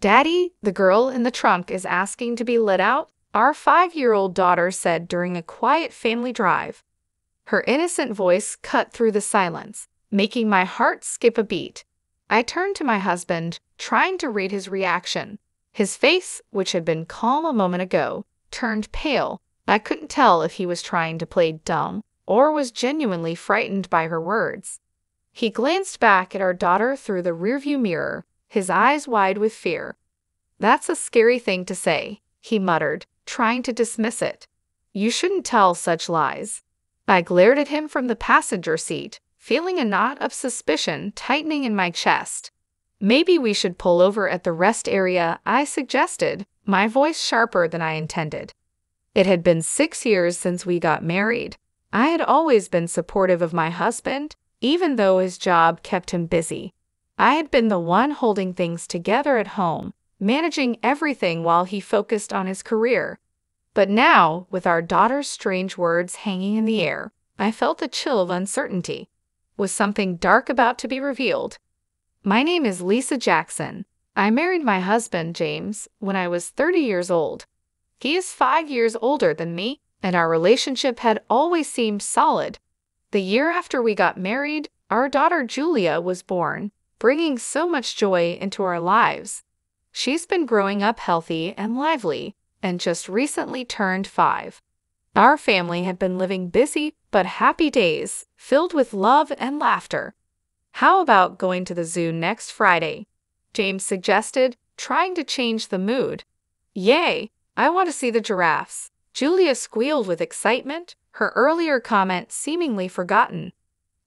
Daddy, the girl in the trunk is asking to be let out, our five year old daughter said during a quiet family drive. Her innocent voice cut through the silence, making my heart skip a beat. I turned to my husband, trying to read his reaction. His face, which had been calm a moment ago, turned pale. I couldn't tell if he was trying to play dumb or was genuinely frightened by her words. He glanced back at our daughter through the rearview mirror, his eyes wide with fear. That's a scary thing to say, he muttered, trying to dismiss it. You shouldn't tell such lies. I glared at him from the passenger seat, feeling a knot of suspicion tightening in my chest. Maybe we should pull over at the rest area, I suggested, my voice sharper than I intended. It had been six years since we got married. I had always been supportive of my husband, even though his job kept him busy. I had been the one holding things together at home, managing everything while he focused on his career. But now, with our daughter's strange words hanging in the air, I felt a chill of uncertainty. Was something dark about to be revealed? My name is Lisa Jackson. I married my husband, James, when I was 30 years old. He is five years older than me, and our relationship had always seemed solid. The year after we got married, our daughter Julia was born, bringing so much joy into our lives. She's been growing up healthy and lively, and just recently turned five. Our family had been living busy but happy days, filled with love and laughter. How about going to the zoo next Friday? James suggested, trying to change the mood. Yay! I want to see the giraffes. Julia squealed with excitement, her earlier comment seemingly forgotten.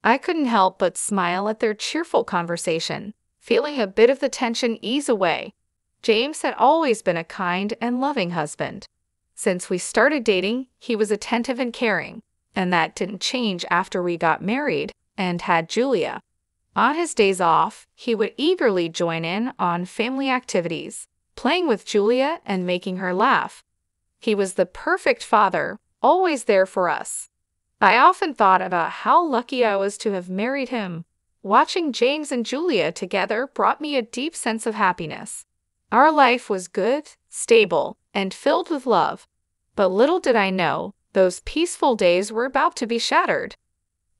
I couldn't help but smile at their cheerful conversation, feeling a bit of the tension ease away. James had always been a kind and loving husband. Since we started dating, he was attentive and caring, and that didn't change after we got married and had Julia. On his days off, he would eagerly join in on family activities, playing with Julia and making her laugh. He was the perfect father, always there for us. I often thought about how lucky I was to have married him. Watching James and Julia together brought me a deep sense of happiness. Our life was good, stable, and filled with love. But little did I know, those peaceful days were about to be shattered.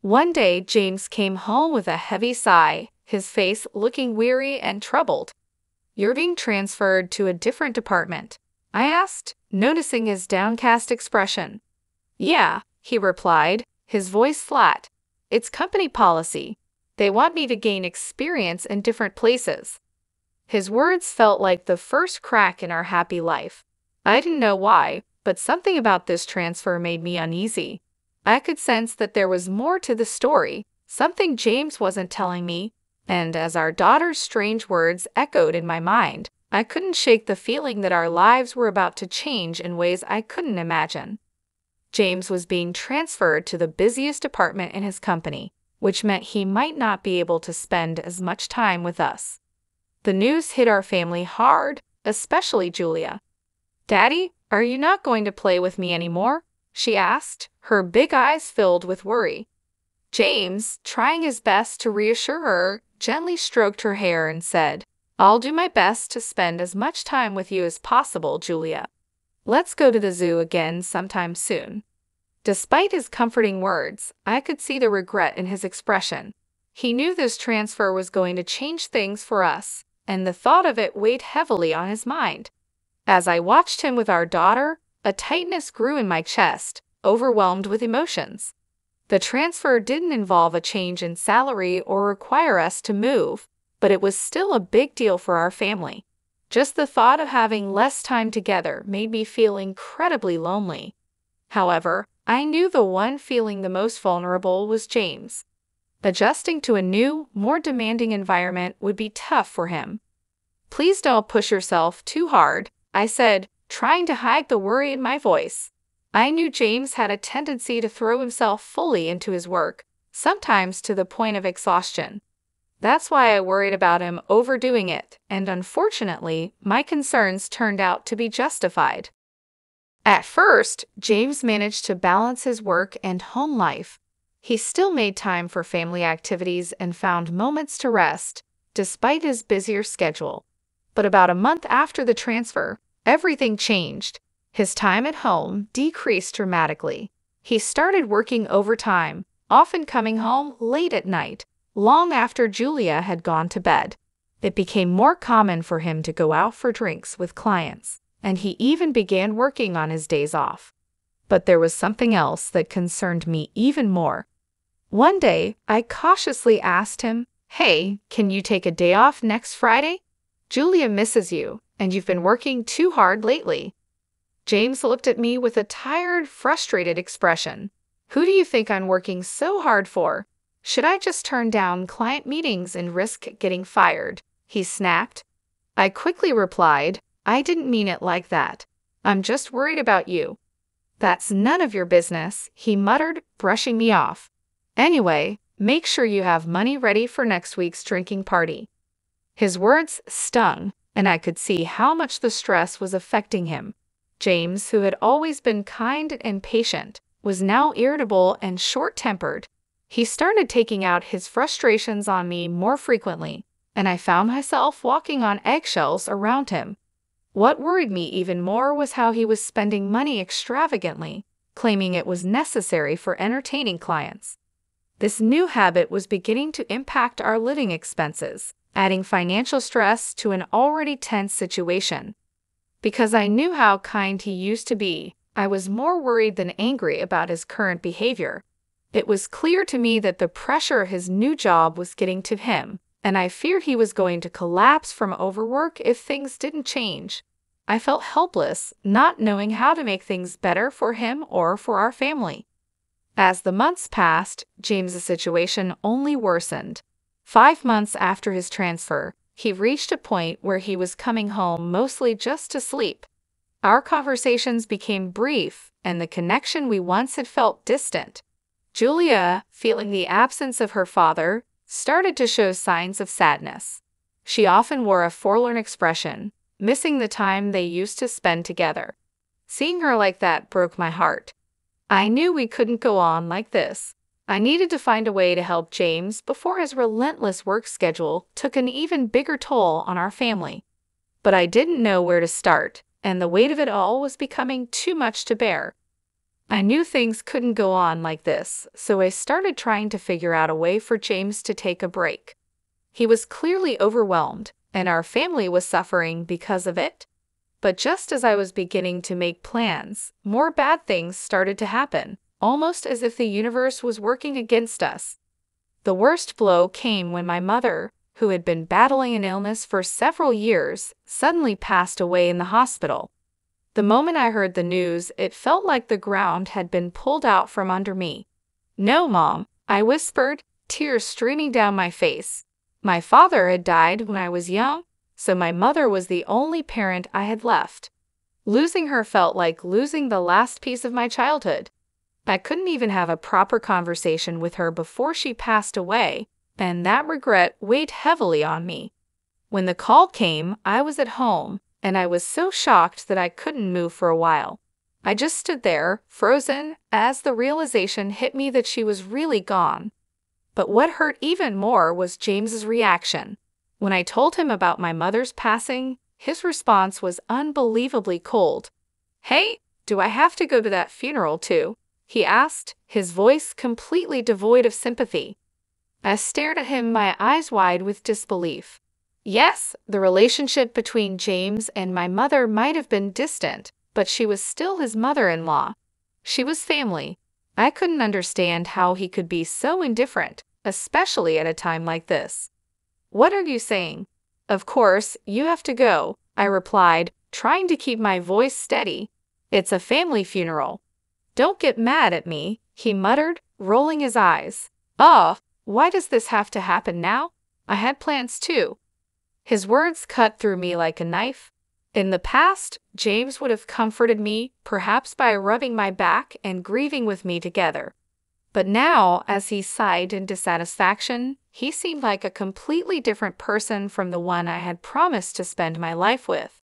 One day, James came home with a heavy sigh, his face looking weary and troubled. You're being transferred to a different department, I asked, noticing his downcast expression. Yeah, he replied, his voice flat. It's company policy. They want me to gain experience in different places. His words felt like the first crack in our happy life. I didn't know why, but something about this transfer made me uneasy. I could sense that there was more to the story, something James wasn't telling me, and as our daughter's strange words echoed in my mind, I couldn't shake the feeling that our lives were about to change in ways I couldn't imagine. James was being transferred to the busiest department in his company, which meant he might not be able to spend as much time with us. The news hit our family hard, especially Julia. Daddy, are you not going to play with me anymore? she asked, her big eyes filled with worry. James, trying his best to reassure her, gently stroked her hair and said, I'll do my best to spend as much time with you as possible, Julia. Let's go to the zoo again sometime soon. Despite his comforting words, I could see the regret in his expression. He knew this transfer was going to change things for us, and the thought of it weighed heavily on his mind. As I watched him with our daughter, a tightness grew in my chest, overwhelmed with emotions. The transfer didn't involve a change in salary or require us to move, but it was still a big deal for our family. Just the thought of having less time together made me feel incredibly lonely. However, I knew the one feeling the most vulnerable was James. Adjusting to a new, more demanding environment would be tough for him. Please don't push yourself too hard, I said, trying to hide the worry in my voice. I knew James had a tendency to throw himself fully into his work, sometimes to the point of exhaustion. That's why I worried about him overdoing it, and unfortunately, my concerns turned out to be justified. At first, James managed to balance his work and home life. He still made time for family activities and found moments to rest, despite his busier schedule. But about a month after the transfer, everything changed. His time at home decreased dramatically. He started working overtime, often coming home late at night, long after Julia had gone to bed. It became more common for him to go out for drinks with clients, and he even began working on his days off. But there was something else that concerned me even more. One day, I cautiously asked him, Hey, can you take a day off next Friday? Julia misses you, and you've been working too hard lately. James looked at me with a tired, frustrated expression. Who do you think I'm working so hard for? Should I just turn down client meetings and risk getting fired? He snapped. I quickly replied, I didn't mean it like that. I'm just worried about you. That's none of your business, he muttered, brushing me off. Anyway, make sure you have money ready for next week's drinking party. His words stung, and I could see how much the stress was affecting him. James, who had always been kind and patient, was now irritable and short tempered. He started taking out his frustrations on me more frequently, and I found myself walking on eggshells around him. What worried me even more was how he was spending money extravagantly, claiming it was necessary for entertaining clients. This new habit was beginning to impact our living expenses, adding financial stress to an already tense situation. Because I knew how kind he used to be, I was more worried than angry about his current behavior. It was clear to me that the pressure of his new job was getting to him, and I feared he was going to collapse from overwork if things didn't change. I felt helpless, not knowing how to make things better for him or for our family. As the months passed, James's situation only worsened. Five months after his transfer, he reached a point where he was coming home mostly just to sleep. Our conversations became brief, and the connection we once had felt distant. Julia, feeling the absence of her father, started to show signs of sadness. She often wore a forlorn expression, missing the time they used to spend together. Seeing her like that broke my heart. I knew we couldn't go on like this. I needed to find a way to help James before his relentless work schedule took an even bigger toll on our family. But I didn't know where to start, and the weight of it all was becoming too much to bear. I knew things couldn't go on like this, so I started trying to figure out a way for James to take a break. He was clearly overwhelmed, and our family was suffering because of it. But just as I was beginning to make plans, more bad things started to happen almost as if the universe was working against us. The worst blow came when my mother, who had been battling an illness for several years, suddenly passed away in the hospital. The moment I heard the news, it felt like the ground had been pulled out from under me. No, Mom, I whispered, tears streaming down my face. My father had died when I was young, so my mother was the only parent I had left. Losing her felt like losing the last piece of my childhood. I couldn't even have a proper conversation with her before she passed away, and that regret weighed heavily on me. When the call came, I was at home, and I was so shocked that I couldn't move for a while. I just stood there, frozen, as the realization hit me that she was really gone. But what hurt even more was James's reaction. When I told him about my mother's passing, his response was unbelievably cold. Hey, do I have to go to that funeral too? he asked, his voice completely devoid of sympathy. I stared at him, my eyes wide with disbelief. Yes, the relationship between James and my mother might have been distant, but she was still his mother in law. She was family. I couldn't understand how he could be so indifferent, especially at a time like this. What are you saying? Of course, you have to go, I replied, trying to keep my voice steady. It's a family funeral. Don't get mad at me, he muttered, rolling his eyes. Oh, why does this have to happen now? I had plans too. His words cut through me like a knife. In the past, James would have comforted me, perhaps by rubbing my back and grieving with me together. But now, as he sighed in dissatisfaction, he seemed like a completely different person from the one I had promised to spend my life with.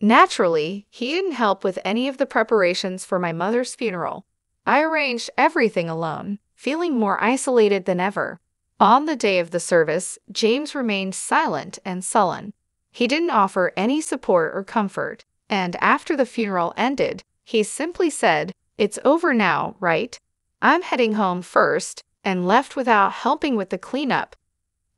Naturally, he didn't help with any of the preparations for my mother's funeral. I arranged everything alone, feeling more isolated than ever. On the day of the service, James remained silent and sullen. He didn't offer any support or comfort, and after the funeral ended, he simply said, It's over now, right? I'm heading home first, and left without helping with the cleanup.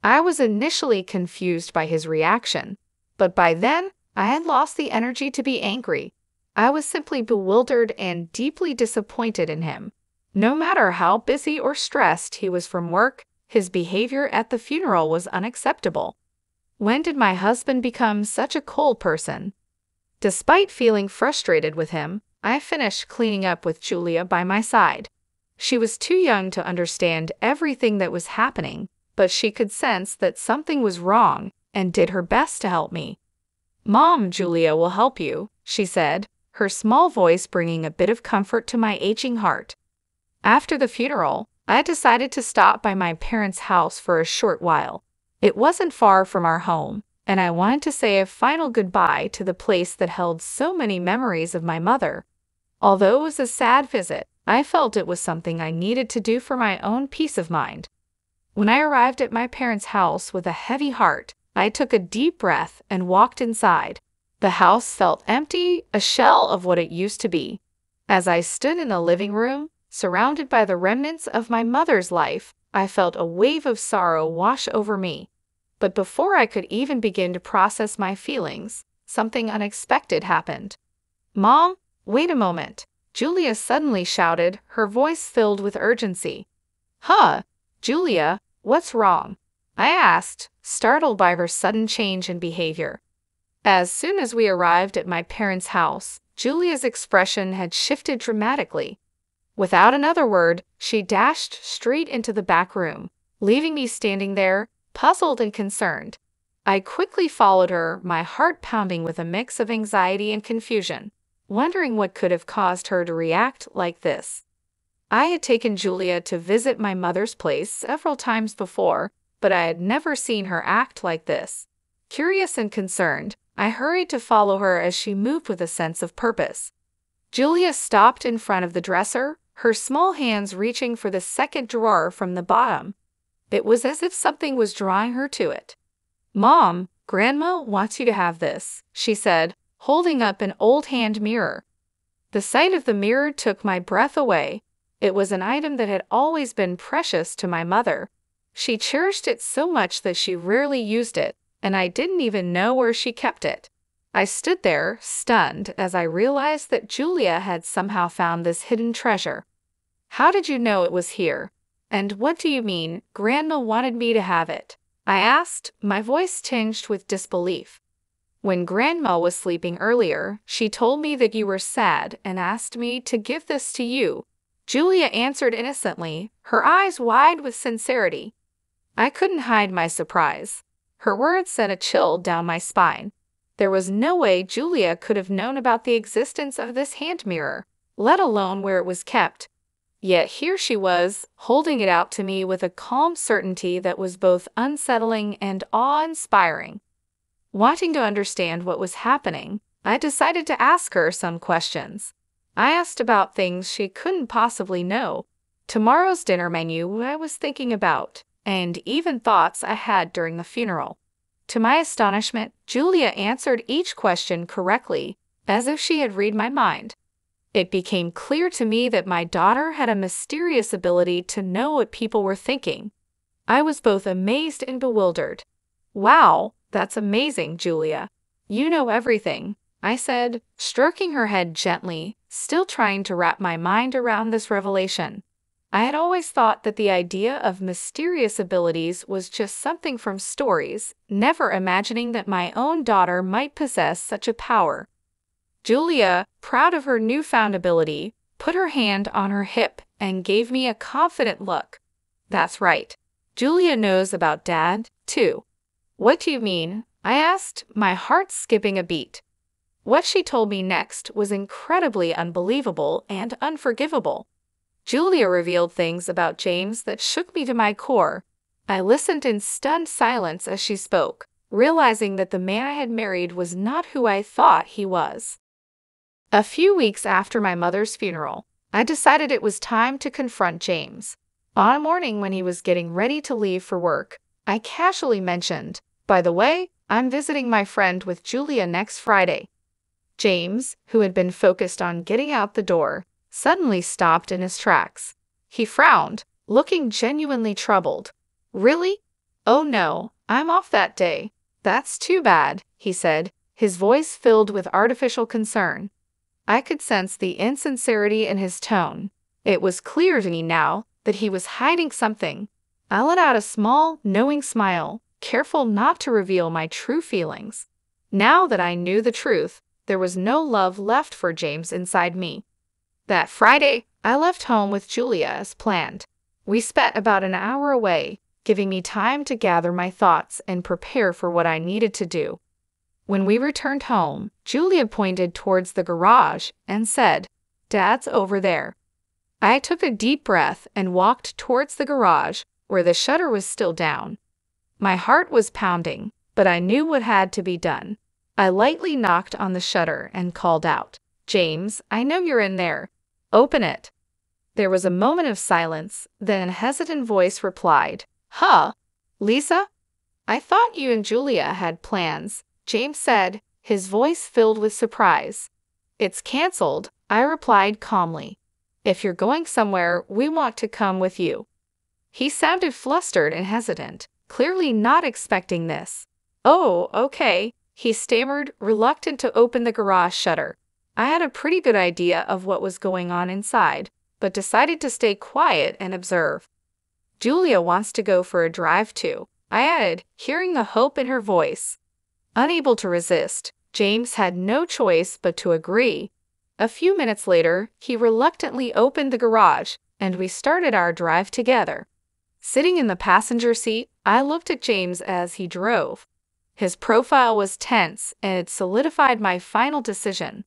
I was initially confused by his reaction, but by then I had lost the energy to be angry. I was simply bewildered and deeply disappointed in him. No matter how busy or stressed he was from work, his behavior at the funeral was unacceptable. When did my husband become such a cold person? Despite feeling frustrated with him, I finished cleaning up with Julia by my side. She was too young to understand everything that was happening, but she could sense that something was wrong and did her best to help me. Mom, Julia will help you, she said, her small voice bringing a bit of comfort to my aching heart. After the funeral, I decided to stop by my parents' house for a short while. It wasn't far from our home, and I wanted to say a final goodbye to the place that held so many memories of my mother. Although it was a sad visit, I felt it was something I needed to do for my own peace of mind. When I arrived at my parents' house with a heavy heart, I took a deep breath and walked inside. The house felt empty, a shell of what it used to be. As I stood in the living room, surrounded by the remnants of my mother's life, I felt a wave of sorrow wash over me. But before I could even begin to process my feelings, something unexpected happened. Mom, wait a moment, Julia suddenly shouted, her voice filled with urgency. Huh, Julia, what's wrong? I asked, startled by her sudden change in behavior. As soon as we arrived at my parents' house, Julia's expression had shifted dramatically. Without another word, she dashed straight into the back room, leaving me standing there, puzzled and concerned. I quickly followed her, my heart pounding with a mix of anxiety and confusion, wondering what could have caused her to react like this. I had taken Julia to visit my mother's place several times before, but I had never seen her act like this. Curious and concerned, I hurried to follow her as she moved with a sense of purpose. Julia stopped in front of the dresser, her small hands reaching for the second drawer from the bottom. It was as if something was drawing her to it. Mom, Grandma wants you to have this, she said, holding up an old hand mirror. The sight of the mirror took my breath away, it was an item that had always been precious to my mother. She cherished it so much that she rarely used it, and I didn't even know where she kept it. I stood there, stunned, as I realized that Julia had somehow found this hidden treasure. How did you know it was here? And what do you mean, Grandma wanted me to have it? I asked, my voice tinged with disbelief. When Grandma was sleeping earlier, she told me that you were sad and asked me to give this to you Julia answered innocently, her eyes wide with sincerity. I couldn't hide my surprise. Her words sent a chill down my spine. There was no way Julia could have known about the existence of this hand mirror, let alone where it was kept. Yet here she was, holding it out to me with a calm certainty that was both unsettling and awe-inspiring. Wanting to understand what was happening, I decided to ask her some questions. I asked about things she couldn't possibly know. Tomorrow's dinner menu I was thinking about, and even thoughts I had during the funeral. To my astonishment, Julia answered each question correctly, as if she had read my mind. It became clear to me that my daughter had a mysterious ability to know what people were thinking. I was both amazed and bewildered. Wow, that's amazing, Julia. You know everything, I said, stroking her head gently still trying to wrap my mind around this revelation. I had always thought that the idea of mysterious abilities was just something from stories, never imagining that my own daughter might possess such a power. Julia, proud of her newfound ability, put her hand on her hip and gave me a confident look. That's right. Julia knows about Dad, too. What do you mean? I asked, my heart skipping a beat. What she told me next was incredibly unbelievable and unforgivable. Julia revealed things about James that shook me to my core. I listened in stunned silence as she spoke, realizing that the man I had married was not who I thought he was. A few weeks after my mother's funeral, I decided it was time to confront James. On a morning when he was getting ready to leave for work, I casually mentioned, by the way, I'm visiting my friend with Julia next Friday. James, who had been focused on getting out the door, suddenly stopped in his tracks. He frowned, looking genuinely troubled. Really? Oh no, I'm off that day. That's too bad, he said, his voice filled with artificial concern. I could sense the insincerity in his tone. It was clear to me now that he was hiding something. I let out a small, knowing smile, careful not to reveal my true feelings. Now that I knew the truth, there was no love left for James inside me. That Friday, I left home with Julia as planned. We spent about an hour away, giving me time to gather my thoughts and prepare for what I needed to do. When we returned home, Julia pointed towards the garage and said, Dad's over there. I took a deep breath and walked towards the garage, where the shutter was still down. My heart was pounding, but I knew what had to be done. I lightly knocked on the shutter and called out, James, I know you're in there. Open it. There was a moment of silence, then a hesitant voice replied, Huh, Lisa? I thought you and Julia had plans, James said, his voice filled with surprise. It's canceled, I replied calmly. If you're going somewhere, we want to come with you. He sounded flustered and hesitant, clearly not expecting this. Oh, okay, he stammered, reluctant to open the garage shutter. I had a pretty good idea of what was going on inside, but decided to stay quiet and observe. Julia wants to go for a drive too, I added, hearing the hope in her voice. Unable to resist, James had no choice but to agree. A few minutes later, he reluctantly opened the garage, and we started our drive together. Sitting in the passenger seat, I looked at James as he drove. His profile was tense, and it solidified my final decision.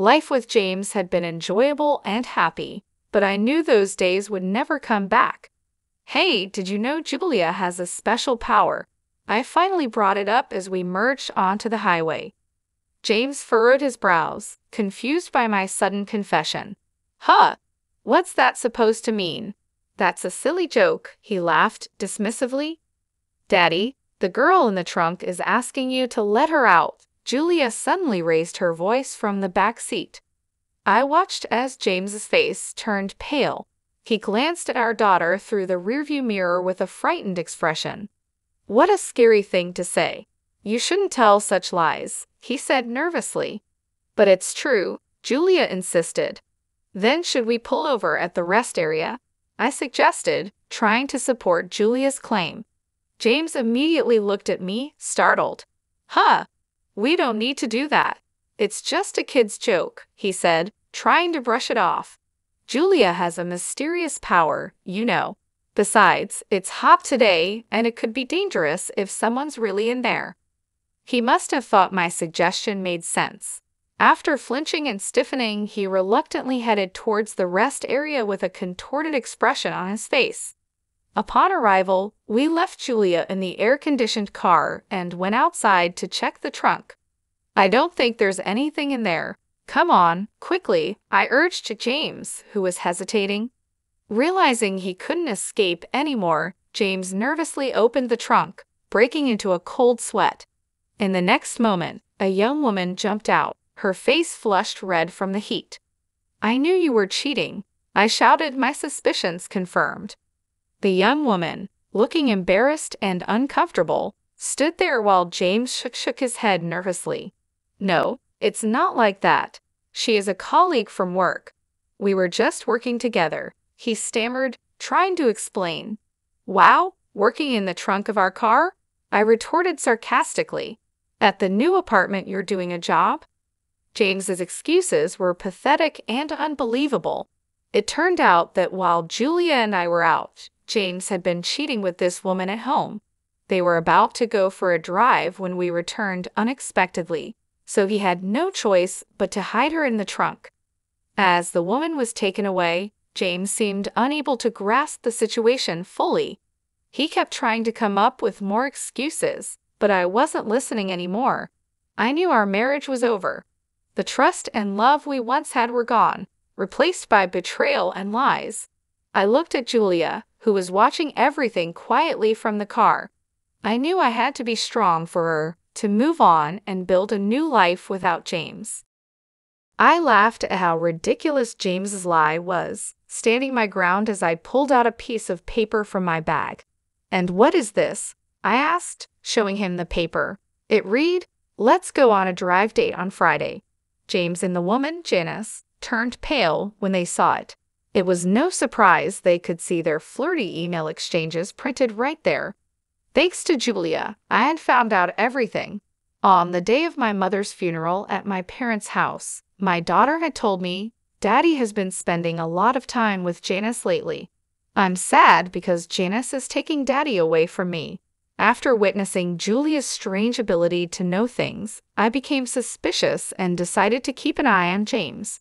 Life with James had been enjoyable and happy, but I knew those days would never come back. Hey, did you know Julia has a special power? I finally brought it up as we merged onto the highway. James furrowed his brows, confused by my sudden confession. Huh! What's that supposed to mean? That's a silly joke, he laughed dismissively. Daddy, the girl in the trunk is asking you to let her out. Julia suddenly raised her voice from the back seat. I watched as James's face turned pale. He glanced at our daughter through the rearview mirror with a frightened expression. What a scary thing to say. You shouldn't tell such lies, he said nervously. But it's true, Julia insisted. Then should we pull over at the rest area? I suggested, trying to support Julia's claim. James immediately looked at me, startled. Huh, we don't need to do that. It's just a kid's joke, he said, trying to brush it off. Julia has a mysterious power, you know. Besides, it's hot today, and it could be dangerous if someone's really in there. He must have thought my suggestion made sense. After flinching and stiffening, he reluctantly headed towards the rest area with a contorted expression on his face. Upon arrival, we left Julia in the air-conditioned car and went outside to check the trunk. I don't think there's anything in there. Come on, quickly, I urged to James, who was hesitating. Realizing he couldn't escape anymore, James nervously opened the trunk, breaking into a cold sweat. In the next moment, a young woman jumped out, her face flushed red from the heat. I knew you were cheating. I shouted my suspicions confirmed. The young woman, looking embarrassed and uncomfortable, stood there while James shook, shook his head nervously. No, it's not like that. She is a colleague from work. We were just working together, he stammered, trying to explain. Wow, working in the trunk of our car? I retorted sarcastically. At the new apartment, you're doing a job? James's excuses were pathetic and unbelievable. It turned out that while Julia and I were out, James had been cheating with this woman at home. They were about to go for a drive when we returned unexpectedly, so he had no choice but to hide her in the trunk. As the woman was taken away, James seemed unable to grasp the situation fully. He kept trying to come up with more excuses, but I wasn't listening anymore. I knew our marriage was over. The trust and love we once had were gone, replaced by betrayal and lies. I looked at Julia, who was watching everything quietly from the car. I knew I had to be strong for her, to move on and build a new life without James. I laughed at how ridiculous James's lie was, standing my ground as I pulled out a piece of paper from my bag. And what is this? I asked, showing him the paper. It read, Let's go on a drive date on Friday. James and the woman, Janice, turned pale when they saw it. It was no surprise they could see their flirty email exchanges printed right there. Thanks to Julia, I had found out everything. On the day of my mother's funeral at my parents' house, my daughter had told me Daddy has been spending a lot of time with Janice lately. I'm sad because Janice is taking Daddy away from me. After witnessing Julia's strange ability to know things, I became suspicious and decided to keep an eye on James.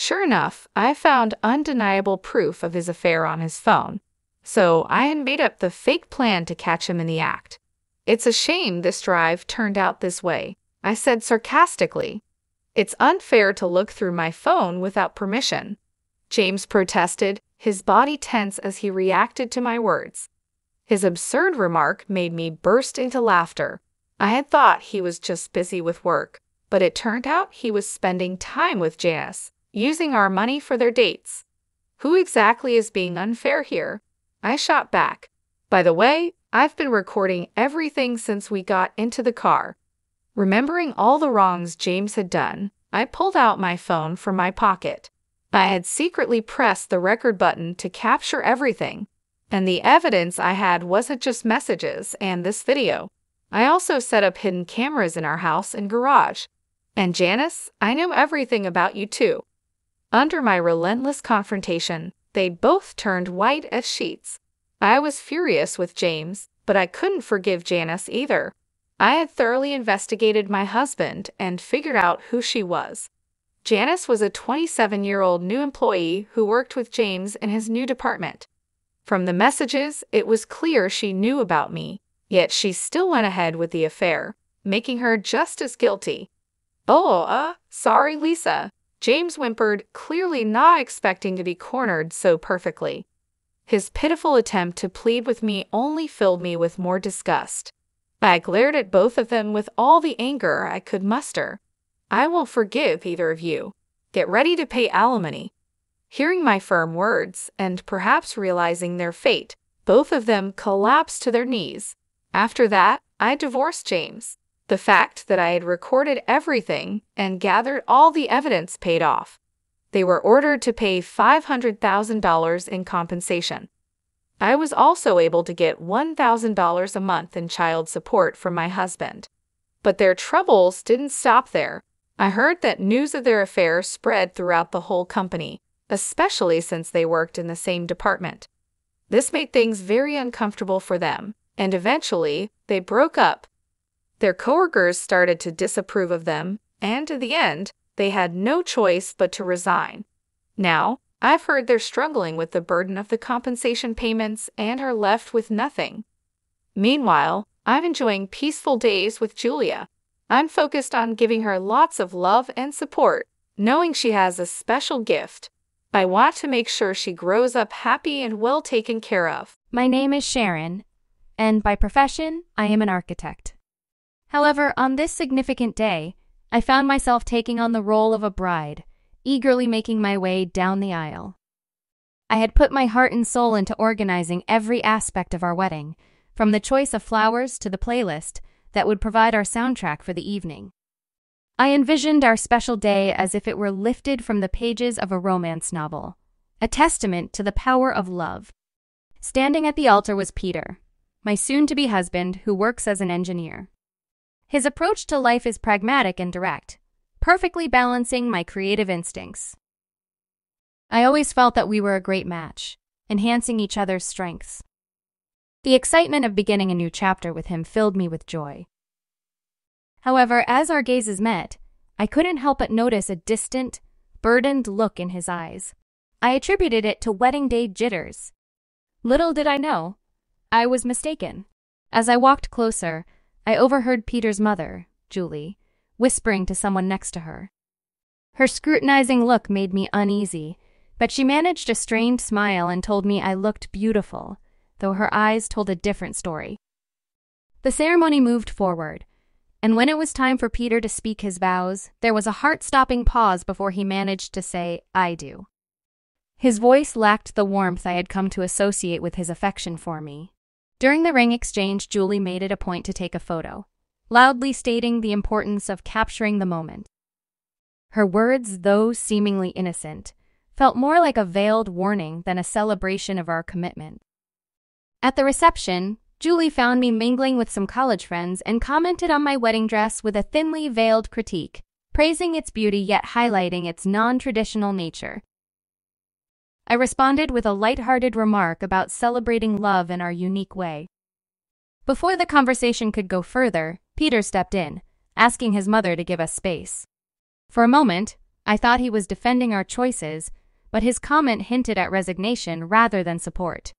Sure enough, I found undeniable proof of his affair on his phone, so I had made up the fake plan to catch him in the act. It's a shame this drive turned out this way, I said sarcastically. It's unfair to look through my phone without permission. James protested, his body tense as he reacted to my words. His absurd remark made me burst into laughter. I had thought he was just busy with work, but it turned out he was spending time with Janice using our money for their dates. Who exactly is being unfair here? I shot back. By the way, I've been recording everything since we got into the car. Remembering all the wrongs James had done, I pulled out my phone from my pocket. I had secretly pressed the record button to capture everything, and the evidence I had wasn't just messages and this video. I also set up hidden cameras in our house and garage. And Janice, I know everything about you too. Under my relentless confrontation, they both turned white as sheets. I was furious with James, but I couldn't forgive Janice either. I had thoroughly investigated my husband and figured out who she was. Janice was a 27 year old new employee who worked with James in his new department. From the messages, it was clear she knew about me, yet she still went ahead with the affair, making her just as guilty. Oh, uh, sorry, Lisa, James whimpered, clearly not expecting to be cornered so perfectly. His pitiful attempt to plead with me only filled me with more disgust. I glared at both of them with all the anger I could muster. I won't forgive either of you. Get ready to pay alimony. Hearing my firm words, and perhaps realizing their fate, both of them collapsed to their knees. After that, I divorced James. The fact that I had recorded everything and gathered all the evidence paid off. They were ordered to pay $500,000 in compensation. I was also able to get $1,000 a month in child support from my husband. But their troubles didn't stop there. I heard that news of their affair spread throughout the whole company, especially since they worked in the same department. This made things very uncomfortable for them, and eventually they broke up their coworkers started to disapprove of them, and in the end, they had no choice but to resign. Now, I've heard they're struggling with the burden of the compensation payments and are left with nothing. Meanwhile, I'm enjoying peaceful days with Julia. I'm focused on giving her lots of love and support, knowing she has a special gift. I want to make sure she grows up happy and well taken care of. My name is Sharon, and by profession, I am an architect. However, on this significant day, I found myself taking on the role of a bride, eagerly making my way down the aisle. I had put my heart and soul into organizing every aspect of our wedding, from the choice of flowers to the playlist that would provide our soundtrack for the evening. I envisioned our special day as if it were lifted from the pages of a romance novel, a testament to the power of love. Standing at the altar was Peter, my soon to be husband who works as an engineer. His approach to life is pragmatic and direct, perfectly balancing my creative instincts. I always felt that we were a great match, enhancing each other's strengths. The excitement of beginning a new chapter with him filled me with joy. However, as our gazes met, I couldn't help but notice a distant, burdened look in his eyes. I attributed it to wedding day jitters. Little did I know, I was mistaken. As I walked closer, I overheard Peter's mother, Julie, whispering to someone next to her. Her scrutinizing look made me uneasy, but she managed a strained smile and told me I looked beautiful, though her eyes told a different story. The ceremony moved forward. and when it was time for Peter to speak his vows, there was a heart stopping pause before he managed to say, I do. His voice lacked the warmth I had come to associate with his affection for me. During the ring exchange, Julie made it a point to take a photo, loudly stating the importance of capturing the moment. Her words, though seemingly innocent, felt more like a veiled warning than a celebration of our commitment. At the reception, Julie found me mingling with some college friends and commented on my wedding dress with a thinly veiled critique, praising its beauty yet highlighting its non traditional nature. I responded with a light-hearted remark about celebrating love in our unique way. Before the conversation could go further, Peter stepped in, asking his mother to give us space. For a moment, I thought he was defending our choices, but his comment hinted at resignation rather than support.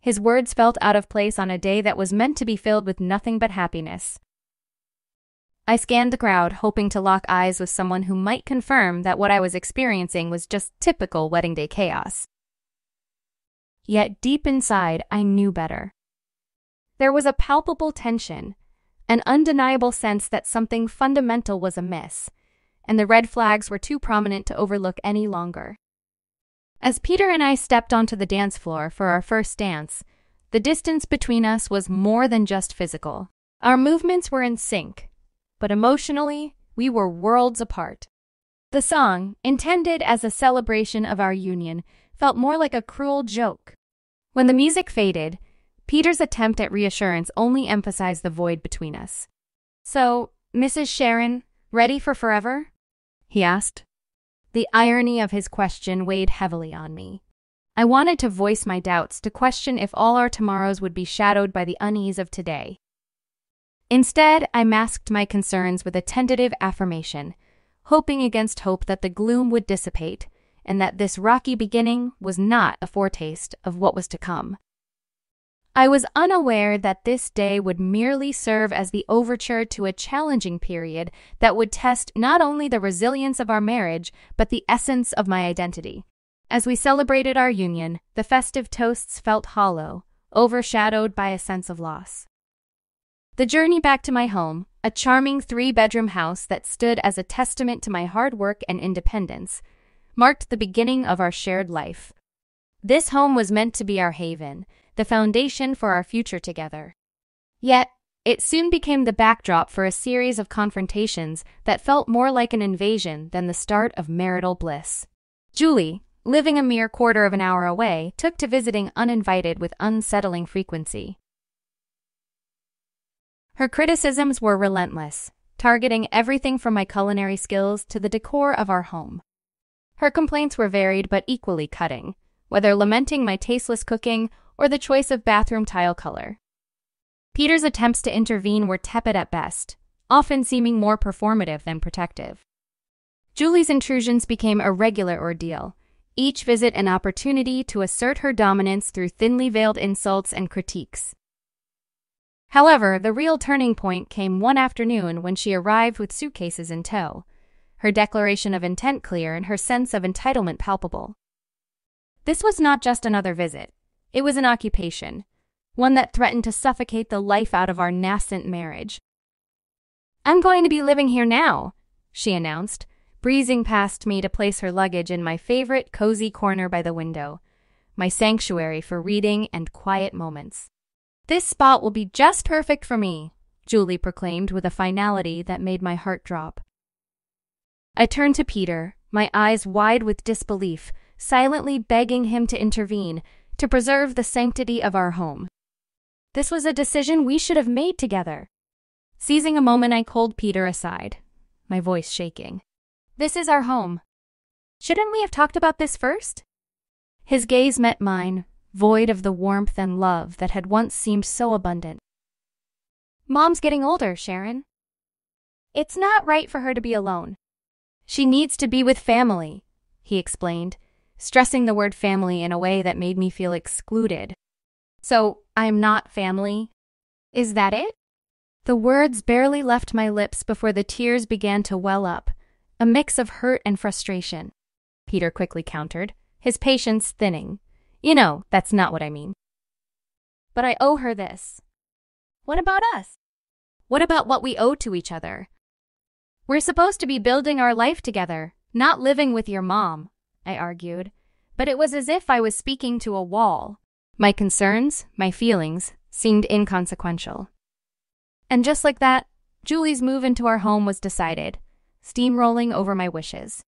His words felt out of place on a day that was meant to be filled with nothing but happiness. I scanned the crowd, hoping to lock eyes with someone who might confirm that what I was experiencing was just typical wedding day chaos. Yet deep inside, I knew better. There was a palpable tension, an undeniable sense that something fundamental was amiss, and the red flags were too prominent to overlook any longer. As Peter and I stepped onto the dance floor for our first dance, the distance between us was more than just physical. Our movements were in sync, but emotionally, we were worlds apart. The song, intended as a celebration of our union, felt more like a cruel joke. When the music faded, Peter's attempt at reassurance only emphasized the void between us. So, Mrs. Sharon, ready for forever? He asked. The irony of his question weighed heavily on me. I wanted to voice my doubts, to question if all our tomorrows would be shadowed by the unease of today. Instead, I masked my concerns with a tentative affirmation, hoping against hope that the gloom would dissipate and that this rocky beginning was not a foretaste of what was to come. I was unaware that this day would merely serve as the overture to a challenging period that would test not only the resilience of our marriage, but the essence of my identity. As we celebrated our union, the festive toasts felt hollow, overshadowed by a sense of loss. The journey back to my home, a charming three bedroom house that stood as a testament to my hard work and independence, marked the beginning of our shared life. This home was meant to be our haven, the foundation for our future together. Yet, it soon became the backdrop for a series of confrontations that felt more like an invasion than the start of marital bliss. Julie, living a mere quarter of an hour away, took to visiting uninvited with unsettling frequency. Her criticisms were relentless, targeting everything from my culinary skills to the decor of our home. Her complaints were varied but equally cutting, whether lamenting my tasteless cooking or the choice of bathroom tile color. Peter's attempts to intervene were tepid at best, often seeming more performative than protective. Julie's intrusions became a regular ordeal, each visit an opportunity to assert her dominance through thinly veiled insults and critiques. However, the real turning point came one afternoon when she arrived with suitcases in tow, her declaration of intent clear and her sense of entitlement palpable. This was not just another visit, it was an occupation, one that threatened to suffocate the life out of our nascent marriage. I'm going to be living here now, she announced, breezing past me to place her luggage in my favorite cozy corner by the window, my sanctuary for reading and quiet moments. This spot will be just perfect for me, Julie proclaimed with a finality that made my heart drop. I turned to Peter, my eyes wide with disbelief, silently begging him to intervene, to preserve the sanctity of our home. This was a decision we should have made together. Seizing a moment, I called Peter aside, my voice shaking. This is our home. Shouldn't we have talked about this first? His gaze met mine, void of the warmth and love that had once seemed so abundant. Mom's getting older, Sharon. It's not right for her to be alone. She needs to be with family, he explained, stressing the word family in a way that made me feel excluded. So, I'm not family? Is that it? The words barely left my lips before the tears began to well up, a mix of hurt and frustration. Peter quickly countered, his patience thinning. You know, that's not what I mean. But I owe her this. What about us? What about what we owe to each other? We're supposed to be building our life together, not living with your mom, I argued. But it was as if I was speaking to a wall. My concerns, my feelings, seemed inconsequential. And just like that, Julie's move into our home was decided, steamrolling over my wishes.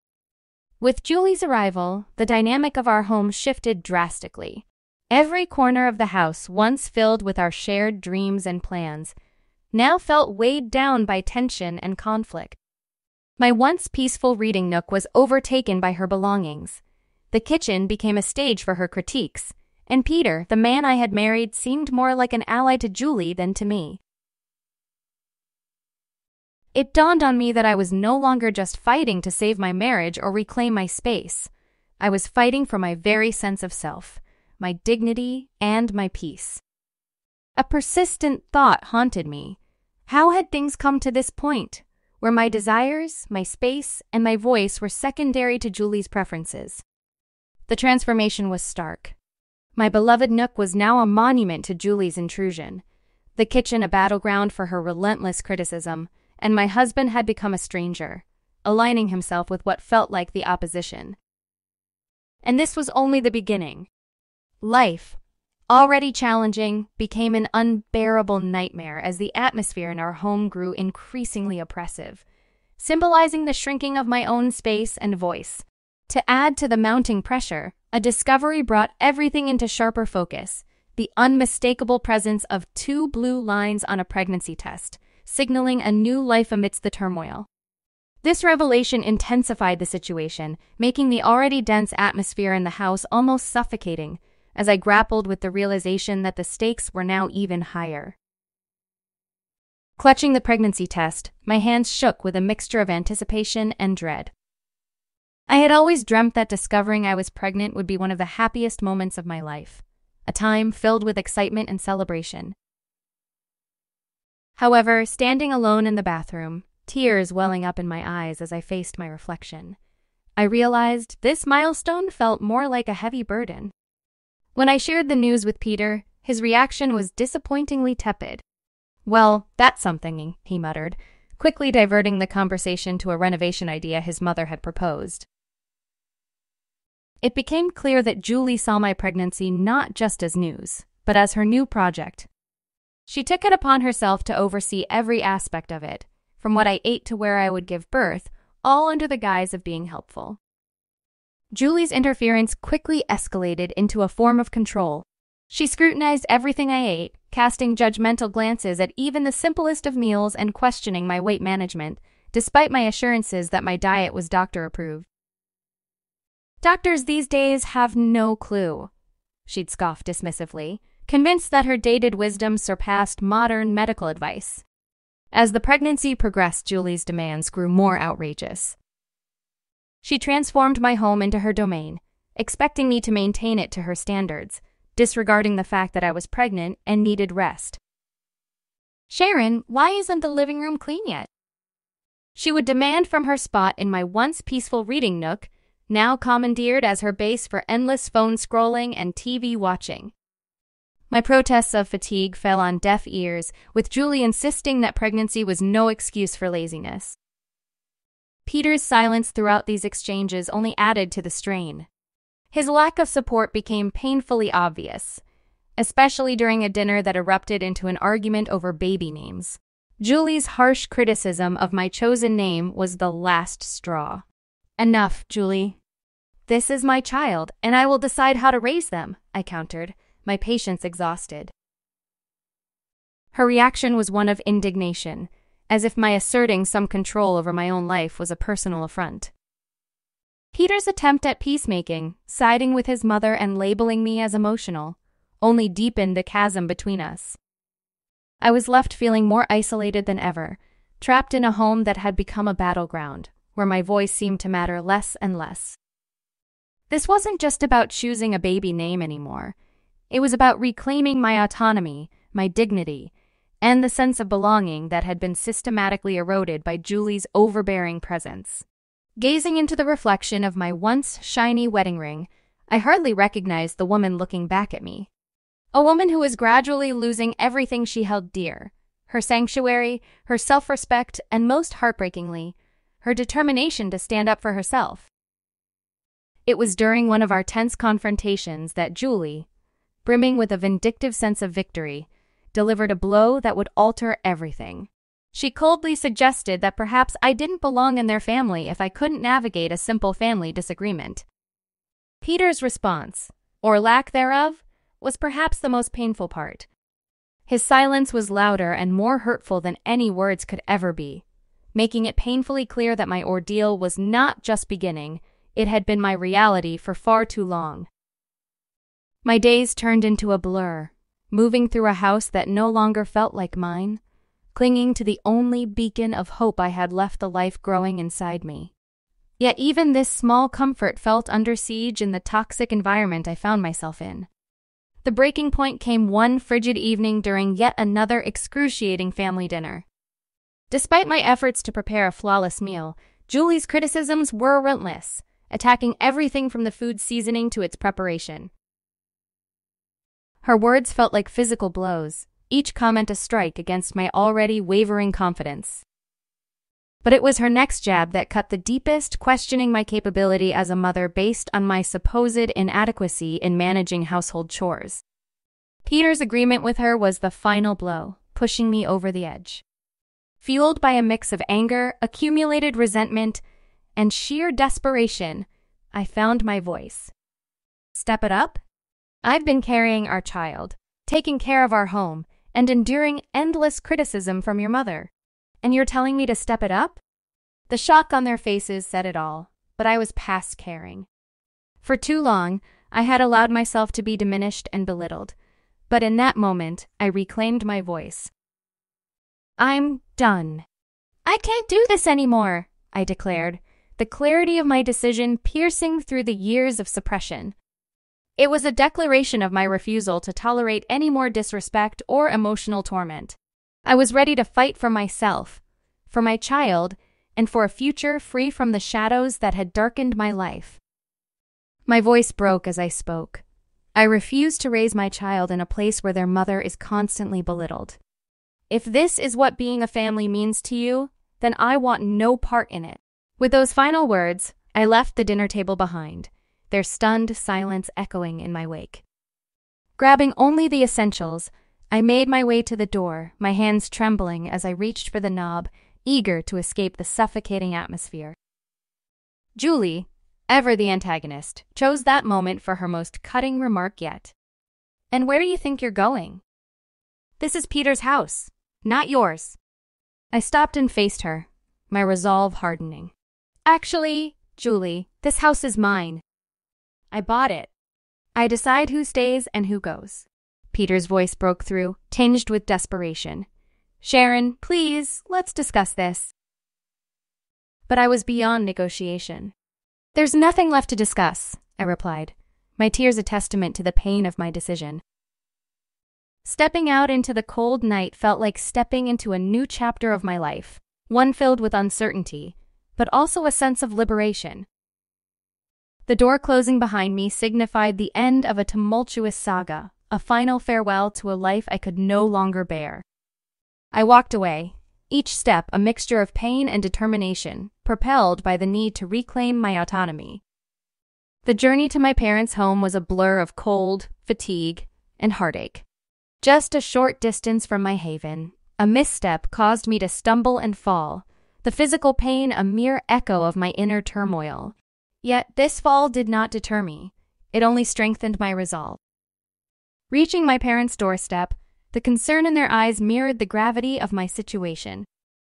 With Julie's arrival, the dynamic of our home shifted drastically. Every corner of the house, once filled with our shared dreams and plans, now felt weighed down by tension and conflict. My once peaceful reading nook was overtaken by her belongings. The kitchen became a stage for her critiques, and Peter, the man I had married, seemed more like an ally to Julie than to me. It dawned on me that I was no longer just fighting to save my marriage or reclaim my space. I was fighting for my very sense of self, my dignity, and my peace. A persistent thought haunted me. How had things come to this point, where my desires, my space, and my voice were secondary to Julie's preferences? The transformation was stark. My beloved nook was now a monument to Julie's intrusion, the kitchen a battleground for her relentless criticism, and my husband had become a stranger, aligning himself with what felt like the opposition. And this was only the beginning. Life, already challenging, became an unbearable nightmare as the atmosphere in our home grew increasingly oppressive, symbolizing the shrinking of my own space and voice. To add to the mounting pressure, a discovery brought everything into sharper focus the unmistakable presence of two blue lines on a pregnancy test, signaling a new life amidst the turmoil. This revelation intensified the situation, making the already dense atmosphere in the house almost suffocating as I grappled with the realization that the stakes were now even higher. Clutching the pregnancy test, my hands shook with a mixture of anticipation and dread. I had always dreamt that discovering I was pregnant would be one of the happiest moments of my life, a time filled with excitement and celebration. However, standing alone in the bathroom, tears welling up in my eyes as I faced my reflection, I realized this milestone felt more like a heavy burden. When I shared the news with Peter, his reaction was disappointingly tepid. Well, that's something, he muttered, quickly diverting the conversation to a renovation idea his mother had proposed. It became clear that Julie saw my pregnancy not just as news, but as her new project. She took it upon herself to oversee every aspect of it, from what I ate to where I would give birth, all under the guise of being helpful. Julie's interference quickly escalated into a form of control. She scrutinized everything I ate, casting judgmental glances at even the simplest of meals and questioning my weight management, despite my assurances that my diet was doctor approved. Doctors these days have no clue, she'd scoff dismissively, convinced that her dated wisdom surpassed modern medical advice. As the pregnancy progressed, Julie's demands grew more outrageous. She transformed my home into her domain, expecting me to maintain it to her standards, disregarding the fact that I was pregnant and needed rest. Sharon, why isn't the living room clean yet? She would demand from her spot in my once peaceful reading nook, now commandeered as her base for endless phone scrolling and TV watching. My protests of fatigue fell on deaf ears, with Julie insisting that pregnancy was no excuse for laziness. Peter's silence throughout these exchanges only added to the strain. His lack of support became painfully obvious, especially during a dinner that erupted into an argument over baby names. Julie's harsh criticism of my chosen name was the last straw. Enough, Julie. This is my child, and I will decide how to raise them, I countered, my patience exhausted. Her reaction was one of indignation, as if my asserting some control over my own life was a personal affront. Peter's attempt at peacemaking, siding with his mother and labeling me as emotional, only deepened the chasm between us. I was left feeling more isolated than ever, trapped in a home that had become a battleground, where my voice seemed to matter less and less. This wasn't just about choosing a baby name anymore. It was about reclaiming my autonomy, my dignity, and the sense of belonging that had been systematically eroded by Julie's overbearing presence. Gazing into the reflection of my once shiny wedding ring, I hardly recognized the woman looking back at me. A woman who was gradually losing everything she held dear her sanctuary, her self respect, and most heartbreakingly, her determination to stand up for herself. It was during one of our tense confrontations that Julie, brimming with a vindictive sense of victory, delivered a blow that would alter everything. She coldly suggested that perhaps I didn't belong in their family if I couldn't navigate a simple family disagreement. Peter's response, or lack thereof, was perhaps the most painful part. His silence was louder and more hurtful than any words could ever be, making it painfully clear that my ordeal was not just beginning, it had been my reality for far too long. My days turned into a blur, moving through a house that no longer felt like mine, clinging to the only beacon of hope I had left the life growing inside me. Yet even this small comfort felt under siege in the toxic environment I found myself in. The breaking point came one frigid evening during yet another excruciating family dinner. Despite my efforts to prepare a flawless meal, Julie's criticisms were relentless, attacking everything from the food seasoning to its preparation. Her words felt like physical blows, each comment a strike against my already wavering confidence. But it was her next jab that cut the deepest, questioning my capability as a mother based on my supposed inadequacy in managing household chores. Peter's agreement with her was the final blow, pushing me over the edge. Fueled by a mix of anger, accumulated resentment, and sheer desperation, I found my voice. Step it up? I've been carrying our child, taking care of our home, and enduring endless criticism from your mother. And you're telling me to step it up? The shock on their faces said it all, but I was past caring. For too long, I had allowed myself to be diminished and belittled, but in that moment, I reclaimed my voice. I'm done. I can't do this anymore, I declared, the clarity of my decision piercing through the years of suppression. It was a declaration of my refusal to tolerate any more disrespect or emotional torment. I was ready to fight for myself, for my child, and for a future free from the shadows that had darkened my life. My voice broke as I spoke. I refuse to raise my child in a place where their mother is constantly belittled. If this is what being a family means to you, then I want no part in it. With those final words, I left the dinner table behind, their stunned silence echoing in my wake. Grabbing only the essentials, I made my way to the door, my hands trembling as I reached for the knob, eager to escape the suffocating atmosphere. Julie, ever the antagonist, chose that moment for her most cutting remark yet. And where do you think you're going? This is Peter's house, not yours. I stopped and faced her, my resolve hardening. Actually, Julie, this house is mine. I bought it. I decide who stays and who goes. Peter's voice broke through, tinged with desperation. Sharon, please, let's discuss this. But I was beyond negotiation. There's nothing left to discuss, I replied, my tears a testament to the pain of my decision. Stepping out into the cold night felt like stepping into a new chapter of my life, one filled with uncertainty, but also a sense of liberation. The door closing behind me signified the end of a tumultuous saga, a final farewell to a life I could no longer bear. I walked away, each step a mixture of pain and determination, propelled by the need to reclaim my autonomy. The journey to my parents' home was a blur of cold, fatigue, and heartache. Just a short distance from my haven, a misstep caused me to stumble and fall, the physical pain a mere echo of my inner turmoil. Yet this fall did not deter me, it only strengthened my resolve. Reaching my parents' doorstep, the concern in their eyes mirrored the gravity of my situation.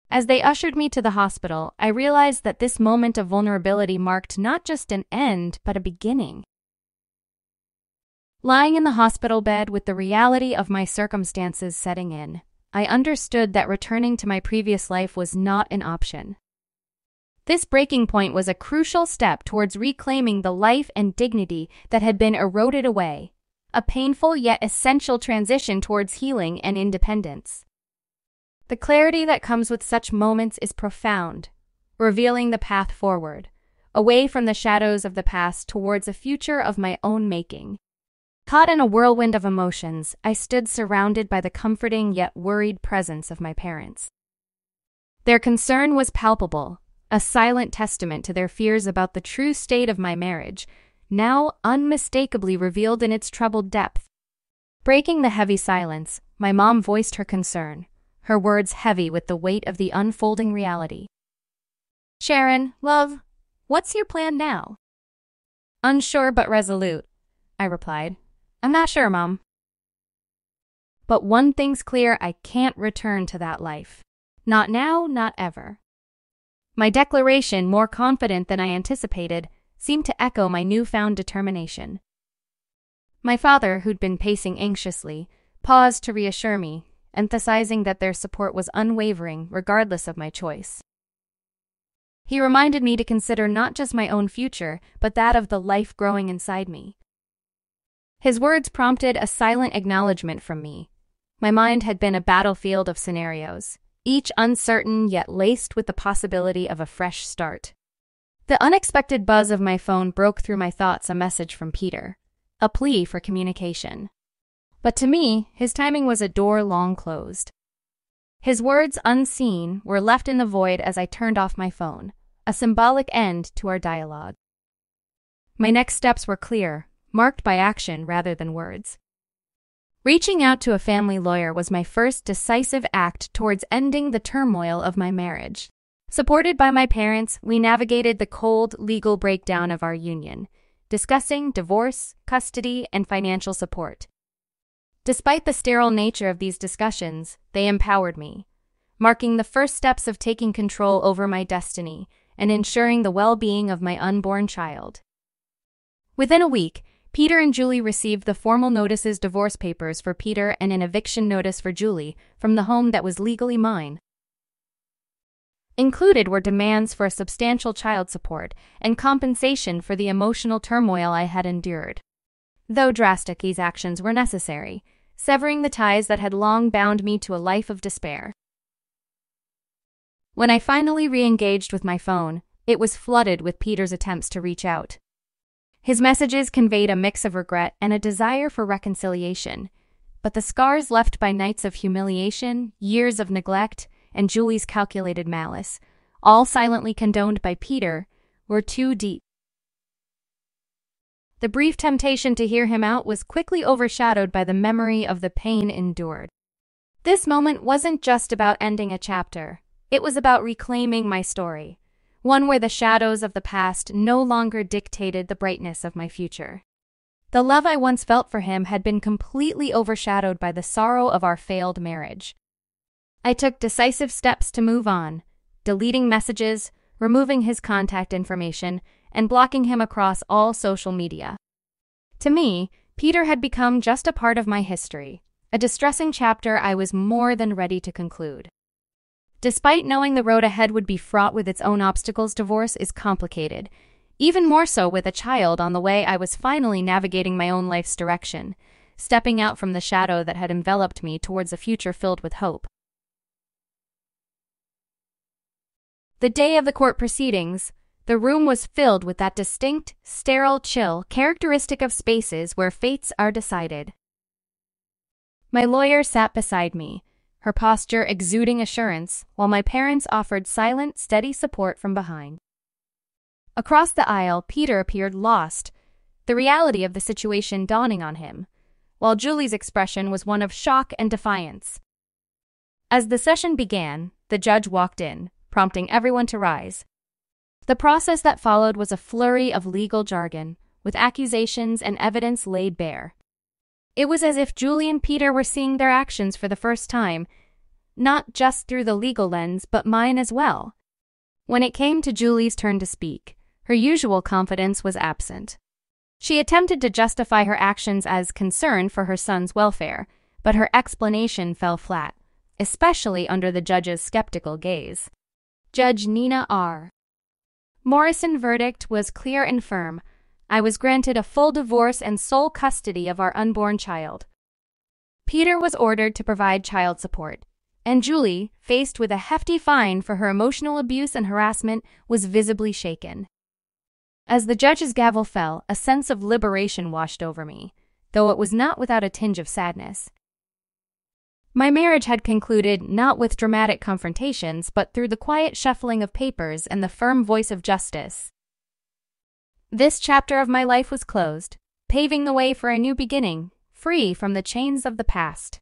As they ushered me to the hospital, I realized that this moment of vulnerability marked not just an end, but a beginning. Lying in the hospital bed with the reality of my circumstances setting in, I understood that returning to my previous life was not an option. This breaking point was a crucial step towards reclaiming the life and dignity that had been eroded away, a painful yet essential transition towards healing and independence. The clarity that comes with such moments is profound, revealing the path forward, away from the shadows of the past towards a future of my own making. Caught in a whirlwind of emotions, I stood surrounded by the comforting yet worried presence of my parents. Their concern was palpable, a silent testament to their fears about the true state of my marriage, now unmistakably revealed in its troubled depth. Breaking the heavy silence, my mom voiced her concern, her words heavy with the weight of the unfolding reality. Sharon, love, what's your plan now? Unsure but resolute, I replied. I'm not sure, Mom. But one thing's clear I can't return to that life. Not now, not ever. My declaration, more confident than I anticipated, seemed to echo my newfound determination. My father, who'd been pacing anxiously, paused to reassure me, emphasizing that their support was unwavering regardless of my choice. He reminded me to consider not just my own future, but that of the life growing inside me. His words prompted a silent acknowledgement from me. My mind had been a battlefield of scenarios, each uncertain yet laced with the possibility of a fresh start. The unexpected buzz of my phone broke through my thoughts a message from Peter, a plea for communication. But to me, his timing was a door long closed. His words, unseen, were left in the void as I turned off my phone, a symbolic end to our dialogue. My next steps were clear marked by action rather than words. Reaching out to a family lawyer was my first decisive act towards ending the turmoil of my marriage. Supported by my parents, we navigated the cold legal breakdown of our union, discussing divorce, custody, and financial support. Despite the sterile nature of these discussions, they empowered me, marking the first steps of taking control over my destiny and ensuring the well being of my unborn child. Within a week, Peter and Julie received the formal notices divorce papers for Peter and an eviction notice for Julie from the home that was legally mine. Included were demands for a substantial child support and compensation for the emotional turmoil I had endured. Though drastic, these actions were necessary, severing the ties that had long bound me to a life of despair. When I finally re engaged with my phone, it was flooded with Peter's attempts to reach out. His messages conveyed a mix of regret and a desire for reconciliation. But the scars left by nights of humiliation, years of neglect, and Julie's calculated malice, all silently condoned by Peter, were too deep. The brief temptation to hear him out was quickly overshadowed by the memory of the pain endured. This moment wasn't just about ending a chapter, it was about reclaiming my story one where the shadows of the past no longer dictated the brightness of my future. The love I once felt for him had been completely overshadowed by the sorrow of our failed marriage. I took decisive steps to move on, deleting messages, removing his contact information, and blocking him across all social media. To me, Peter had become just a part of my history, a distressing chapter I was more than ready to conclude. Despite knowing the road ahead would be fraught with its own obstacles, divorce is complicated. Even more so with a child on the way, I was finally navigating my own life's direction, stepping out from the shadow that had enveloped me towards a future filled with hope. The day of the court proceedings, the room was filled with that distinct, sterile chill characteristic of spaces where fates are decided. My lawyer sat beside me, her posture exuding assurance, while my parents offered silent, steady support from behind. Across the aisle, Peter appeared lost, the reality of the situation dawning on him, while Julie's expression was one of shock and defiance. As the session began, the judge walked in, prompting everyone to rise. The process that followed was a flurry of legal jargon, with accusations and evidence laid bare. It was as if Julie and Peter were seeing their actions for the first time, not just through the legal lens, but mine as well. When it came to Julie's turn to speak, her usual confidence was absent. She attempted to justify her actions as concern for her son's welfare, but her explanation fell flat, especially under the judge's skeptical gaze. Judge Nina R. Morrison verdict was clear and firm. I was granted a full divorce and sole custody of our unborn child. Peter was ordered to provide child support, and Julie, faced with a hefty fine for her emotional abuse and harassment, was visibly shaken. As the judge's gavel fell, a sense of liberation washed over me. though it was not without a tinge of sadness. My marriage had concluded not with dramatic confrontations, but through the quiet shuffling of papers and the firm voice of justice. This chapter of my life was closed, paving the way for a new beginning, free from the chains of the past.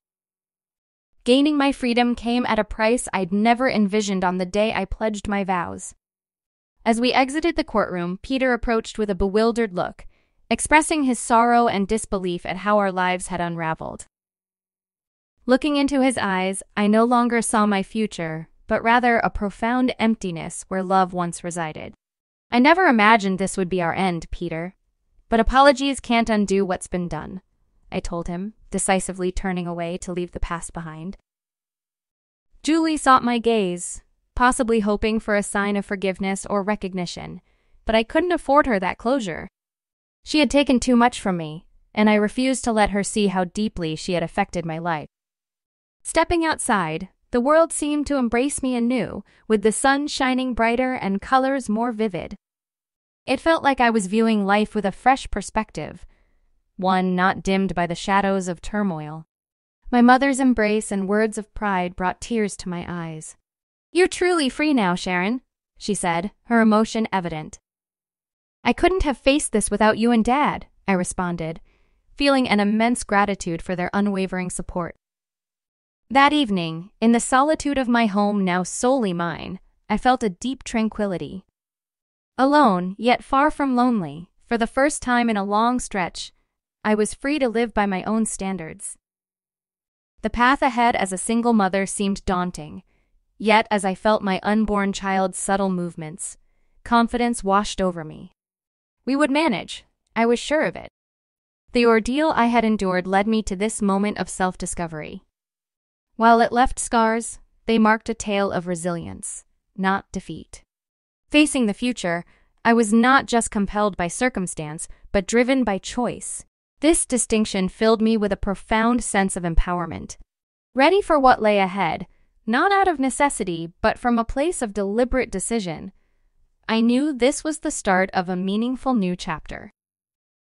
Gaining my freedom came at a price I'd never envisioned on the day I pledged my vows. As we exited the courtroom, Peter approached with a bewildered look, expressing his sorrow and disbelief at how our lives had unraveled. Looking into his eyes, I no longer saw my future, but rather a profound emptiness where love once resided. I never imagined this would be our end, Peter. But apologies can't undo what's been done, I told him, decisively turning away to leave the past behind. Julie sought my gaze, possibly hoping for a sign of forgiveness or recognition, but I couldn't afford her that closure. She had taken too much from me, and I refused to let her see how deeply she had affected my life. Stepping outside, the world seemed to embrace me anew, with the sun shining brighter and colors more vivid. It felt like I was viewing life with a fresh perspective, one not dimmed by the shadows of turmoil. My mother's embrace and words of pride brought tears to my eyes. You're truly free now, Sharon, she said, her emotion evident. I couldn't have faced this without you and Dad, I responded, feeling an immense gratitude for their unwavering support. That evening, in the solitude of my home now solely mine, I felt a deep tranquility. Alone, yet far from lonely, for the first time in a long stretch, I was free to live by my own standards. The path ahead as a single mother seemed daunting, yet as I felt my unborn child's subtle movements, confidence washed over me. We would manage, I was sure of it. The ordeal I had endured led me to this moment of self discovery. While it left scars, they marked a tale of resilience, not defeat. Facing the future, I was not just compelled by circumstance, but driven by choice. This distinction filled me with a profound sense of empowerment. Ready for what lay ahead, not out of necessity, but from a place of deliberate decision, I knew this was the start of a meaningful new chapter.